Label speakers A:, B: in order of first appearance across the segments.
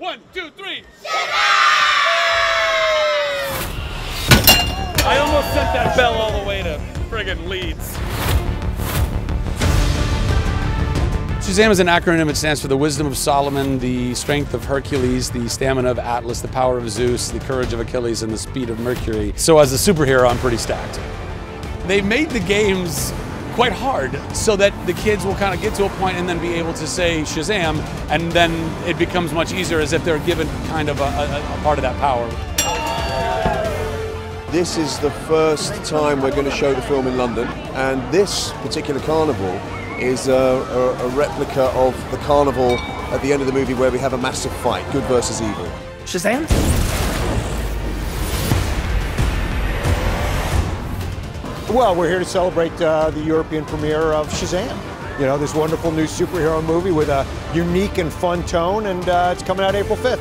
A: One, two, three.
B: I almost sent that bell all the way to friggin' Leeds.
A: Shazam is an acronym. It stands for the wisdom of Solomon, the strength of Hercules, the stamina of Atlas, the power of Zeus, the courage of Achilles, and the speed of Mercury. So, as a superhero, I'm pretty stacked. They made the games quite hard so that the kids will kind of get to a point and then be able to say Shazam, and then it becomes much easier as if they're given kind of a, a, a part of that power.
C: This is the first time we're going to show the film in London, and this particular carnival is a, a, a, replica of the carnival at the end of the movie where we have a massive fight, good versus evil.
D: Shazam?
E: Well, we're here to celebrate uh, the European premiere of Shazam. You know, this wonderful new superhero movie with a unique and fun tone, and uh, it's coming out April 5th.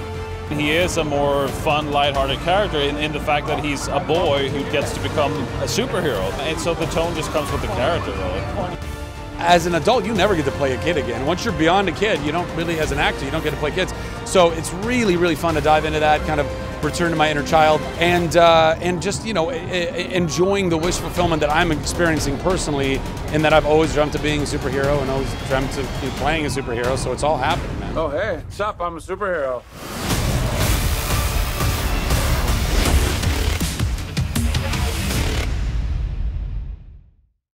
B: He is a more fun, lighthearted character in, in, the fact that he's a boy who gets to become a superhero. And so the tone just comes with the character, really.
A: As an adult, you never get to play a kid again. Once you're beyond a kid, you don't really, as an actor, you don't get to play kids. So it's really, really fun to dive into that kind of return to my inner child and uh, and just you know enjoying the wish fulfillment that I'm experiencing personally and that I've always dreamt of being a superhero and always dreamt of playing a superhero so it's all happening man.
B: Oh hey, what's up? I'm a superhero.